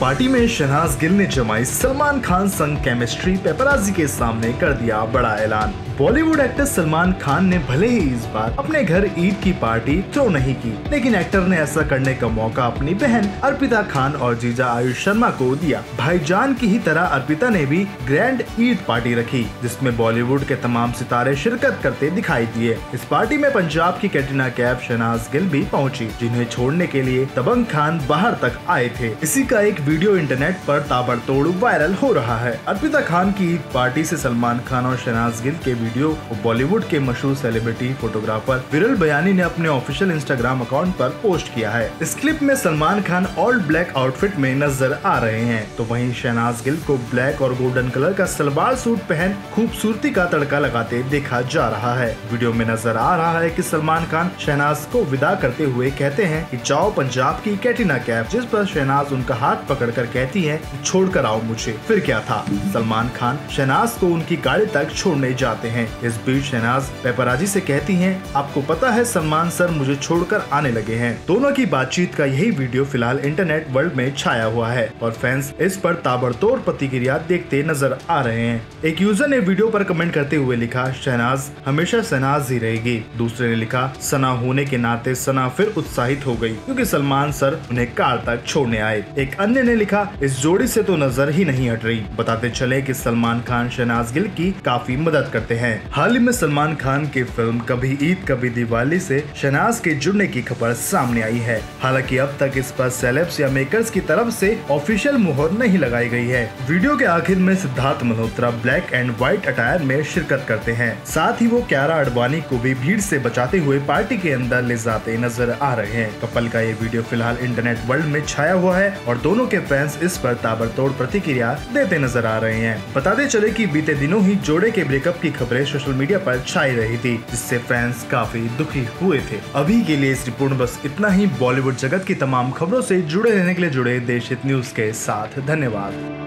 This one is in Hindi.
पार्टी में शहनाज गिल ने जमाई सलमान खान संग केमिस्ट्री पेपराजी के सामने कर दिया बड़ा ऐलान। बॉलीवुड एक्टर सलमान खान ने भले ही इस बार अपने घर ईद की पार्टी थ्रो नहीं की, लेकिन एक्टर ने ऐसा करने का मौका अपनी बहन अर्पिता खान और जीजा आयुष शर्मा को दिया। भाईजान की ही तरह अर्पिता ने भी ग्रैंड ईद पार्टी रखी, जिसमें बॉलीवुड के तमाम सितारे शिरकत करते दिखाई दिए। इस पार्टी में पंजाब की कैटरीना कैफ, शहनाज गिल भी पहुँची, जिन्हें छोड़ने के लिए दबंग खान बाहर तक आए थे। इसी का एक वीडियो इंटरनेट पर ताबड़तोड़ वायरल हो रहा है। अर्पिता खान की ईद पार्टी से सलमान खान और शहनाज गिल के वीडियो को बॉलीवुड के मशहूर सेलिब्रिटी फोटोग्राफर विरल बयानी ने अपने ऑफिशियल इंस्टाग्राम अकाउंट पर पोस्ट किया है। इस क्लिप में Salman Khan all black outfit में नज़र आ रहे हैं। तो वहीं शहनाज गिल को ब्लैक और गोल्डन कलर का सलवार सूट पहन खूबसूरती का तड़का लगाते देखा जा रहा है। वीडियो में नज़र आ रहा है कि सलमान खान शहनाज को विदा करते हुए कहते हैं कि, जाओ पंजाब की कैटिना कैफ जिस पर शहनाज उनका हाथ पकड़ कर कहती है छोड़ कर आओ मुझे फिर क्या था? सलमान खान शहनाज को उनकी गाड़ी तक छोड़ने जाते हैं इस बीच शहनाज पेपराजी से कहती हैं, आपको पता है सलमान सर मुझे छोड़कर आने लगे हैं। दोनों की बातचीत का यही वीडियो फ़िलहाल इंटरनेट वर्ल्ड में छाया हुआ है और फैंस इस पर ताबड़तोड़ प्रतिक्रिया देखते नज़र आ रहे हैं। एक यूज़र ने वीडियो पर कमेंट करते हुए लिखा, शहनाज, हमेशा शहनाज ही रहेगी। दूसरे ने लिखा, सना होने के नाते सना फिर उत्साहित हो गई, क्योंकि सलमान सर उन्हें कार तक छोड़ने आए। एक अन्य ने लिखा, इस जोड़ी से तो नज़र ही नहीं हट रही। बताते चले कि सलमान खान शहनाज गिल की काफ़ी मदद करते हैं। हाल ही में सलमान खान की फ़िल्म कभी ईद, कभी दिवाली से शनाज के जुड़ने की खबर सामने आई है। हालाँकि अब तक इस पर सेलेब्स या मेकर्स की तरफ़ से ऑफिशियल मुहर नहीं लगाई गई है। वीडियो के आखिर में Siddharth Malhotra black and white attire में शिरकत करते हैं। साथ ही वो क्यारा अडवाणी को भी भीड़ से बचाते हुए पार्टी के अंदर ले जाते नज़र आ रहे हैं। कपल का ये वीडियो फ़िलहाल इंटरनेट वर्ल्ड में छाया हुआ है और दोनों के फैंस इस पर ताबड़तोड़ प्रतिक्रिया देते नज़र आ रहे हैं। बताते चले कि बीते दिनों ही जोड़े के ब्रेकअप की खबरें सोशल मीडिया पर छाई रही थी, जिससे फैंस काफ़ी दुखी हुए थे। अभी के लिए इस रिपोर्ट में बस इतना ही। बॉलीवुड जगत की तमाम खबरों से जुड़े रहने के लिए जुड़े देश न्यूज़ के साथ। धन्यवाद।